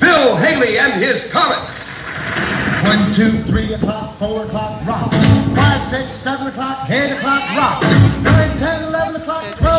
Bill Haley and his Comets. One, two, three o'clock, four o'clock, rock. Five, six, seven o'clock, eight o'clock, rock. Nine, ten, eleven o'clock, twelve.